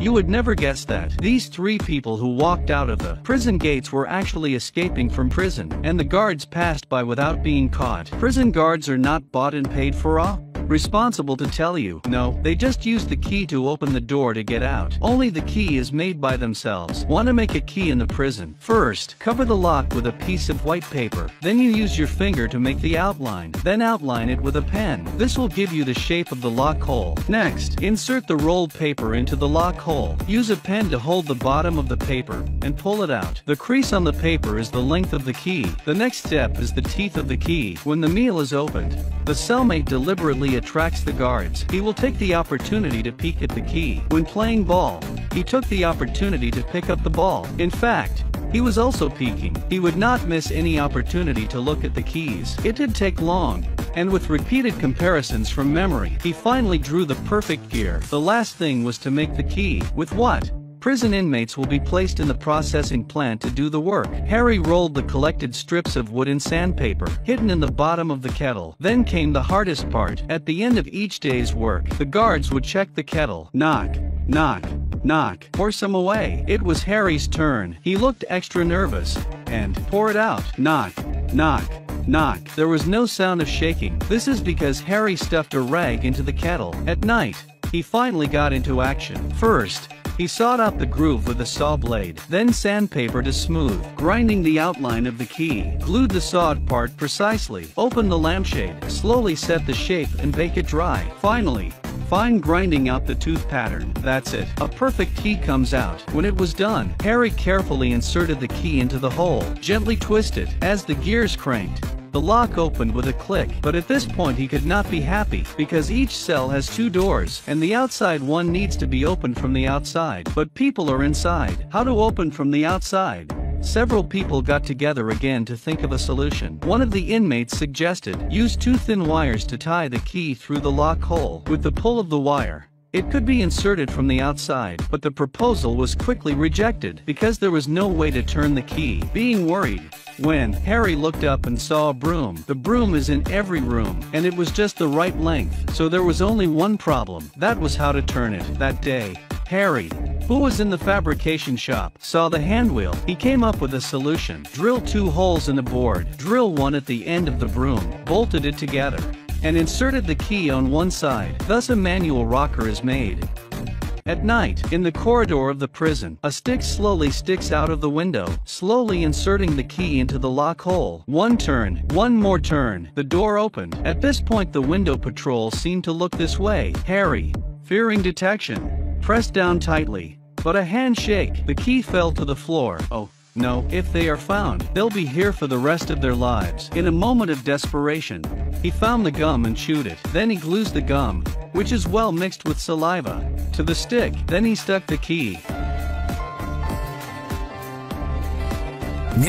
You would never guess that. These three people who walked out of the prison gates were actually escaping from prison, and the guards passed by without being caught. Prison guards are not bought and paid for all responsible to tell you. No, they just use the key to open the door to get out. Only the key is made by themselves. Want to make a key in the prison? First, cover the lock with a piece of white paper. Then you use your finger to make the outline. Then outline it with a pen. This will give you the shape of the lock hole. Next, insert the rolled paper into the lock hole. Use a pen to hold the bottom of the paper and pull it out. The crease on the paper is the length of the key. The next step is the teeth of the key. When the meal is opened, the cellmate deliberately attracts the guards. He will take the opportunity to peek at the key. When playing ball, he took the opportunity to pick up the ball. In fact, he was also peeking. He would not miss any opportunity to look at the keys. It did take long, and with repeated comparisons from memory, he finally drew the perfect gear. The last thing was to make the key. With what? Prison inmates will be placed in the processing plant to do the work. Harry rolled the collected strips of wood and sandpaper, hidden in the bottom of the kettle. Then came the hardest part. At the end of each day's work, the guards would check the kettle. Knock, knock, knock, pour some away. It was Harry's turn. He looked extra nervous. And, pour it out. Knock, knock, knock. There was no sound of shaking. This is because Harry stuffed a rag into the kettle. At night, he finally got into action. First, he sawed out the groove with a saw blade, then sandpapered to smooth, grinding the outline of the key, glued the sawed part precisely, opened the lampshade, slowly set the shape and bake it dry. Finally, fine grinding out the tooth pattern. That's it. A perfect key comes out. When it was done, Harry carefully inserted the key into the hole, gently twisted, as the gears cranked. The lock opened with a click, but at this point he could not be happy, because each cell has two doors, and the outside one needs to be opened from the outside. But people are inside. How to open from the outside? Several people got together again to think of a solution. One of the inmates suggested, use two thin wires to tie the key through the lock hole. With the pull of the wire, it could be inserted from the outside, but the proposal was quickly rejected because there was no way to turn the key. Being worried, when Harry looked up and saw a broom, the broom is in every room, and it was just the right length, so there was only one problem. That was how to turn it. That day, Harry, who was in the fabrication shop, saw the handwheel. He came up with a solution. Drill two holes in the board, drill one at the end of the broom, bolted it together and inserted the key on one side, thus a manual rocker is made. At night, in the corridor of the prison, a stick slowly sticks out of the window, slowly inserting the key into the lock hole. One turn, one more turn, the door opened. At this point the window patrol seemed to look this way. Harry, fearing detection, pressed down tightly, but a handshake, the key fell to the floor. Oh, no, if they are found, they'll be here for the rest of their lives. In a moment of desperation, he found the gum and chewed it. Then he glues the gum, which is well mixed with saliva, to the stick. Then he stuck the key.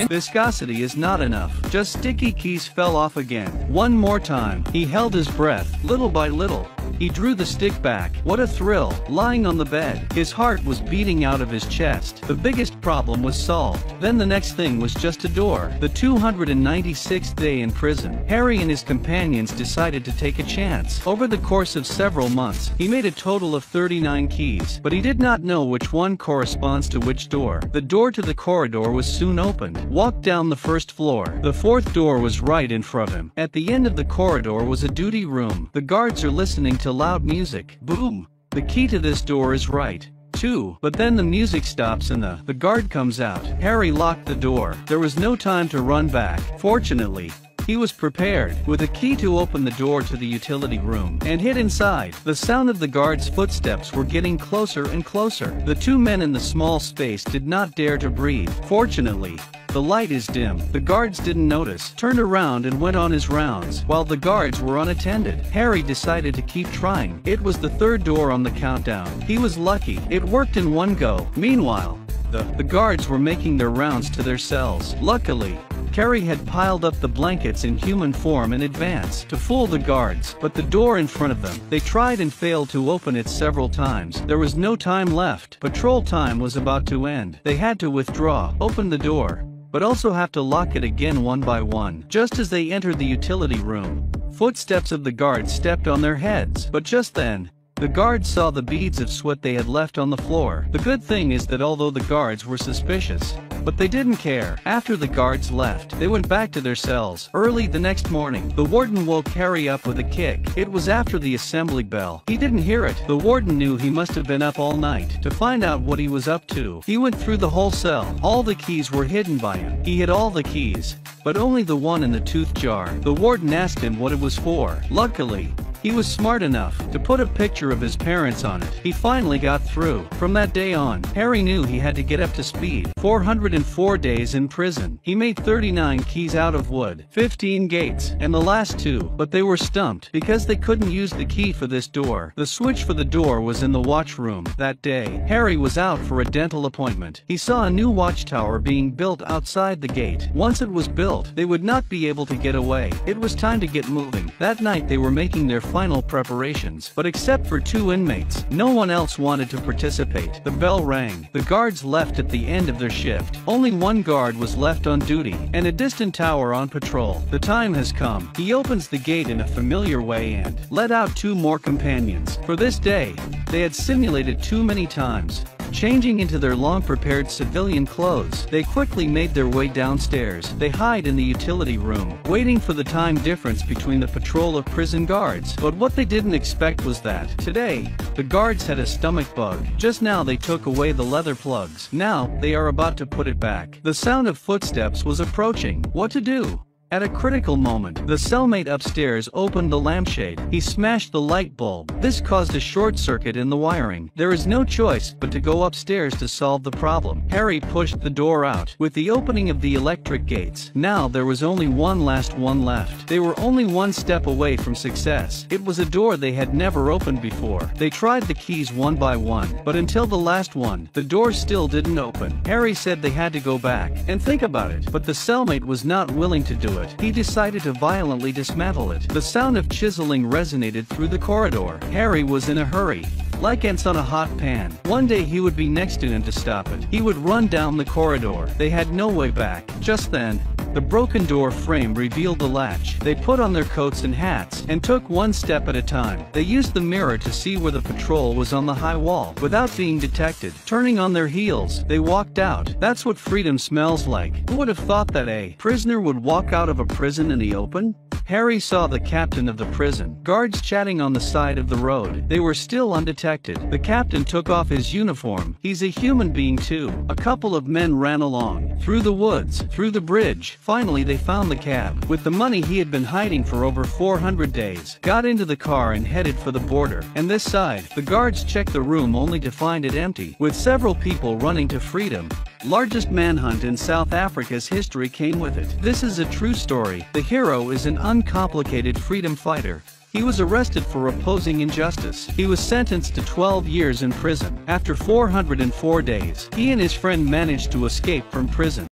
Viscosity is not enough. Just sticky keys fell off again. One more time. He held his breath, little by little, he drew the stick back. What a thrill, lying on the bed. His heart was beating out of his chest. The biggest problem was solved. Then the next thing was just a door. The 296th day in prison. Harry and his companions decided to take a chance. Over the course of several months, he made a total of 39 keys, but he did not know which one corresponds to which door. The door to the corridor was soon opened. Walked down the first floor. The fourth door was right in front of him. At the end of the corridor was a duty room. The guards are listening to loud music. Boom! The key to this door is right. 2. But then the music stops and the, the guard comes out. Harry locked the door. There was no time to run back. Fortunately, he was prepared, with a key to open the door to the utility room, and hid inside. The sound of the guard's footsteps were getting closer and closer. The two men in the small space did not dare to breathe. Fortunately, the light is dim. The guards didn't notice, turned around and went on his rounds. While the guards were unattended, Harry decided to keep trying. It was the third door on the countdown. He was lucky. It worked in one go. Meanwhile, the, the guards were making their rounds to their cells. Luckily, Carrie had piled up the blankets in human form in advance to fool the guards, but the door in front of them, they tried and failed to open it several times. There was no time left. Patrol time was about to end. They had to withdraw, open the door, but also have to lock it again one by one. Just as they entered the utility room, footsteps of the guards stepped on their heads, but just then, The guards saw the beads of sweat they had left on the floor. The good thing is that although the guards were suspicious, but they didn't care. After the guards left, they went back to their cells. Early the next morning, the warden woke Harry up with a kick. It was after the assembly bell. He didn't hear it. The warden knew he must have been up all night to find out what he was up to. He went through the whole cell. All the keys were hidden by him. He hid all the keys, but only the one in the tooth jar. The warden asked him what it was for. Luckily, he was smart enough to put a picture of his parents on it. He finally got through. From that day on, Harry knew he had to get up to speed. 404 days in prison. He made 39 keys out of wood, 15 gates, and the last two, but they were stumped because they couldn't use the key for this door. The switch for the door was in the watch room. That day, Harry was out for a dental appointment. He saw a new watchtower being built outside the gate. Once it was built, they would not be able to get away. It was time to get moving. That night they were making their final preparations, but except for two inmates, no one else wanted to participate. The bell rang. The guards left at the end of their shift. Only one guard was left on duty, and a distant tower on patrol. The time has come. He opens the gate in a familiar way and let out two more companions. For this day, they had simulated too many times. Changing into their long-prepared civilian clothes, they quickly made their way downstairs. They hide in the utility room, waiting for the time difference between the patrol of prison guards. But what they didn't expect was that, today, the guards had a stomach bug. Just now they took away the leather plugs. Now, they are about to put it back. The sound of footsteps was approaching. What to do? At a critical moment, the cellmate upstairs opened the lampshade. He smashed the light bulb. This caused a short circuit in the wiring. There is no choice but to go upstairs to solve the problem. Harry pushed the door out. With the opening of the electric gates, now there was only one last one left. They were only one step away from success. It was a door they had never opened before. They tried the keys one by one, but until the last one, the door still didn't open. Harry said they had to go back and think about it, but the cellmate was not willing to do it he decided to violently dismantle it. The sound of chiseling resonated through the corridor. Harry was in a hurry. Like ants on a hot pan. One day he would be next to him to stop it. He would run down the corridor. They had no way back. Just then, the broken door frame revealed the latch. They put on their coats and hats and took one step at a time. They used the mirror to see where the patrol was on the high wall without being detected. Turning on their heels, they walked out. That's what freedom smells like. Who would have thought that a prisoner would walk out of a prison in the open? Harry saw the captain of the prison, guards chatting on the side of the road. They were still undetected. The captain took off his uniform. He's a human being too. A couple of men ran along, through the woods, through the bridge. Finally they found the cab. With the money he had been hiding for over 400 days, got into the car and headed for the border. And this side, the guards checked the room only to find it empty, with several people running to freedom. Largest manhunt in South Africa's history came with it. This is a true story. The hero is an uncomplicated freedom fighter. He was arrested for opposing injustice. He was sentenced to 12 years in prison. After 404 days, he and his friend managed to escape from prison.